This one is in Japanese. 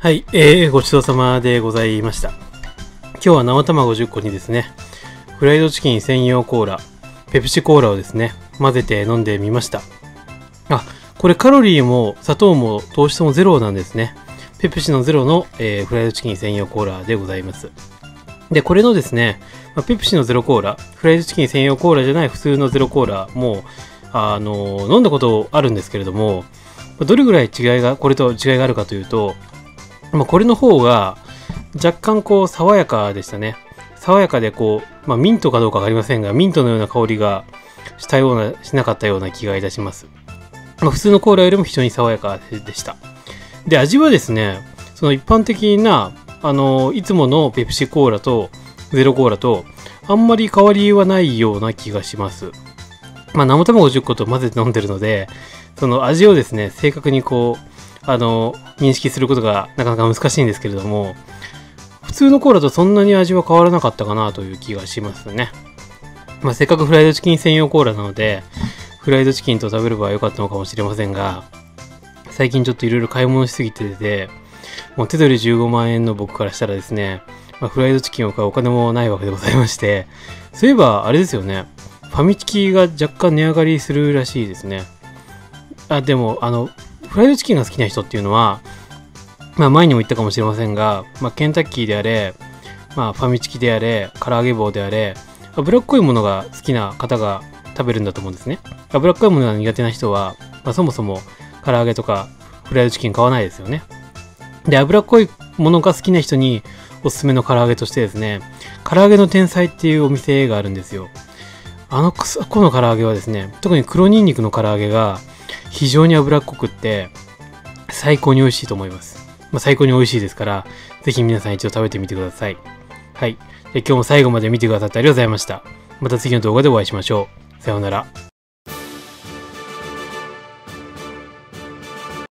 はい、えー、ごちそうさまでございました。今日は生卵10個にですね、フライドチキン専用コーラ、ペプシコーラをですね、混ぜて飲んでみました。あ、これカロリーも砂糖も糖質もゼロなんですね。ペプシのゼロの、えーフライドチキン専用コーラでございます。で、これのですね、まあペプシのゼロコーラ、フライドチキン専用コーラじゃない普通のゼロコーラも、あの、飲んだことあるんですけれども、どれぐらい違いが、これと違いがあるかというと、まあ、これの方が若干こう爽やかでしたね。爽やかでこう、まあ、ミントかどうかわかりませんが、ミントのような香りがしたような、しなかったような気がいたします。まあ、普通のコーラよりも非常に爽やかでした。で、味はですね、その一般的な、あの、いつものペプシコーラとゼロコーラと、あんまり変わりはないような気がします。まあ、生卵10個と混ぜて飲んでるので、その味をですね、正確にこう、あの、認識することがなかなか難しいんですけれども、普通のコーラとそんなに味は変わらなかったかなという気がしますね。まあ、せっかくフライドチキン専用コーラなので、フライドチキンと食べればよかったのかもしれませんが、最近ちょっといろいろ買い物しすぎてて、もう手取り15万円の僕からしたらですね、まあ、フライドチキンを買うお金もないわけでございまして、そういえばあれですよね、ファミチキが若干値上がりするらしいですね。あ、でも、あの、フライドチキンが好きな人っていうのは、まあ前にも言ったかもしれませんが、まあケンタッキーであれ、まあファミチキであれ、唐揚げ棒であれ、脂っこいものが好きな方が食べるんだと思うんですね。脂っこいものが苦手な人は、まあそもそも唐揚げとかフライドチキン買わないですよね。で、脂っこいものが好きな人におすすめの唐揚げとしてですね、唐揚げの天才っていうお店があるんですよ。あのくそこの唐揚げはですね、特に黒ニンニクの唐揚げが非常に脂っこくって最高に美味しいと思います。まあ、最高に美味しいですから、ぜひ皆さん一度食べてみてください。はい。で今日も最後まで見てくださってありがとうございました。また次の動画でお会いしましょう。さようなら。